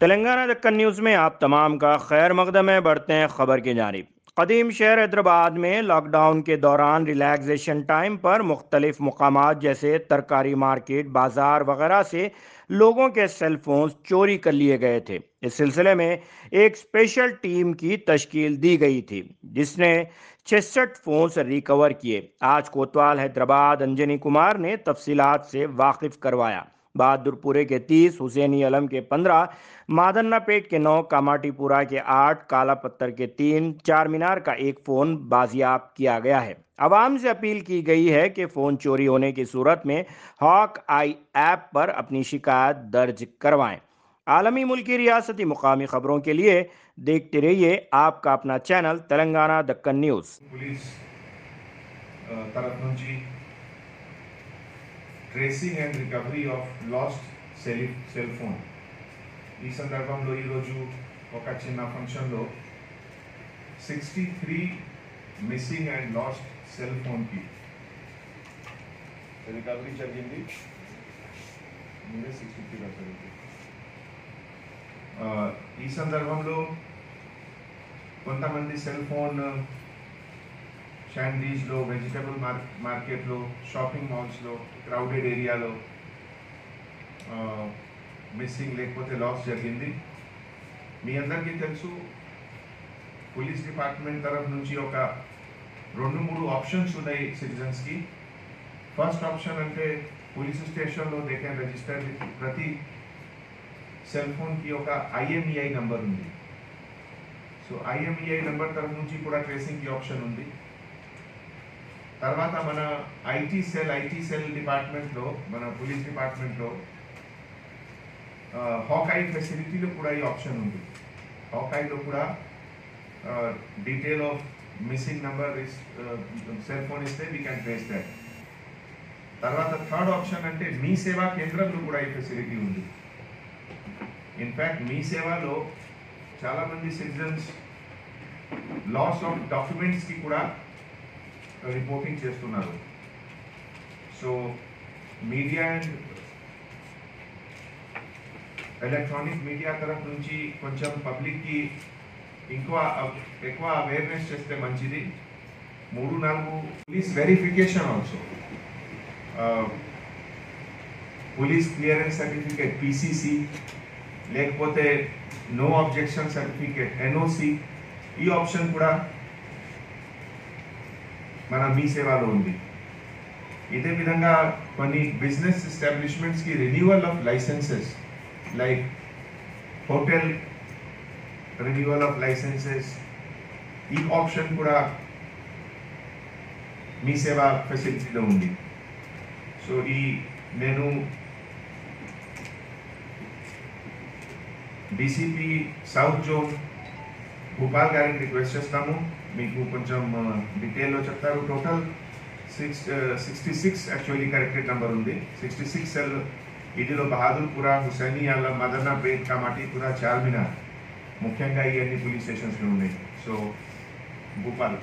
Telangana Deccan news में आप तमाम का खैर मकदम है, बढ़ते हैं खबर की जानिब। कदीम शहर हैदराबाद में लॉकडाउन के दौरान रिलैक्सेशन टाइम पर मुख्तलिफ़ मकाम जैसे तरकारी मार्केट, बाज़ार वगैरह से लोगों के सेल फ़ोन चोरी कर लिए गए थे। इस सिलसिले में एक स्पेशल टीम की तश्कील दी गई थी, जिसने छसठ फोन्स रिकवर किए। आज कोतवाल हैदराबाद, अंजनी कुमार ने तफसीलात से वाकिफ करवाया। बहादुरपुरे के तीस, हुसैनी अलम के पंद्रह, मादन्ना पेट के नौ, कामाटीपुरा के आठ काला पत्थर के तीन चार मीनार का एक फ़ोन बाजियाब किया गया है। आवाम से अपील की गई है कि फ़ोन चोरी होने की सूरत में हॉक आई ऐप पर अपनी शिकायत दर्ज करवाएँ। आलमी मुल्की रियासती मुकामी खबरों के लिए देखते रहिए आपका अपना channel Telangana Deccan news. tracing and recovery of lost cell cell phone ఈ సందర్భంలో ఈరోజు ఒక చిన్న ఫంక్షన్లో sixty three missing and lost cell ఫోన్కి రికవరీ జరిగింది మీరే సిక్స్టీ త్రీ రాశారు ఆ, ఈ సందర్భంలో కొంతమంది సెల్ ఫోన్ షాండీస్లో వెజిటబుల్ మార్ మార్కెట్లో షాపింగ్ మాల్స్లో క్రౌడెడ్ ఏరియాలో మిస్సింగ్ లేకపోతే లాస్ జరిగింది. మీ అందరికీ తెలుసు పోలీస్ డిపార్ట్మెంట్ తరఫు నుంచి ఒక రెండు మూడు ఆప్షన్స్ ఉన్నాయి సిటిజన్స్కి ఫస్ట్ ఆప్షన్ అంటే పోలీస్ స్టేషన్లో దే క్యాన్ రిజిస్టర్ ప్రతి సెల్ ఫోన్కి ఒక ఐఎంఈఐ నెంబర్ ఉంది. సో ఐఎంఈఐ నెంబర్ తరఫు నుంచి కూడా ట్రేసింగ్కి ఆప్షన్ ఉంది. తర్వాత మన ఐటీ సెల్ ఐటీ సెల్ డిపార్ట్మెంట్లో మన పోలీస్ డిపార్ట్మెంట్లో హాకాయి ఫెసిలిటీలో కూడా ఈ ఆప్షన్ ఉంది. హాకాయిలో కూడా detail of missing number is cell phone ఇస్తే వీ క్యాన్ ట్రేస్ దాట్ తర్వాత థర్డ్ ఆప్షన్ అంటే మీ సేవా కేంద్రంలో కూడా ఈ ఫెసిలిటీ ఉంది. ఇన్ఫ్యాక్ట్ మీ సేవలో చాలామంది సిటిజన్స్ లాస్ ఆఫ్ డాక్యుమెంట్స్కి కూడా రిపోర్టింగ్ చేస్తున్నారు so media and electronic media తరఫు నుంచి కొంచెం పబ్లిక్ కి ఇంకో ఎక్కువ అవేర్నెస్ చేస్తే మంచిది మూడు నాలుగు police verification also police clearance certificate PCC లేకపోతే నో అబ్జెక్షన్ సర్టిఫికేట్ ఎన్ఓసి ఈ ఆప్షన్ కూడా మన మీ సేవలో ఉంది ఇదే విధంగా కొన్ని బిజినెస్ ఎస్టాబ్లిష్మెంట్స్ కి renewal of licences like hotel renewal of licences ఈ ఆప్షన్ కూడా మీ సేవ ఫెసిలిటీలో ఉంది సో ఈ నేను డీసీపీ సౌత్ జోన్ భూపాల్ గారికి రిక్వెస్ట్ చేస్తాము. మీకు కొంచెం డీటెయిల్లో చెప్తారు. Total six sixty six actually corrected number ఉంది. సిక్స్టీ సిక్స్ సెల్ ఇదిలో మదర్నా హుసైనియాల మదర్నాపేట్ కమాటీపుర చార్మినార్. ముఖ్యంగా ఇవన్నీ పోలీస్ స్టేషన్స్లో ఉన్నాయి. సో భూపాల్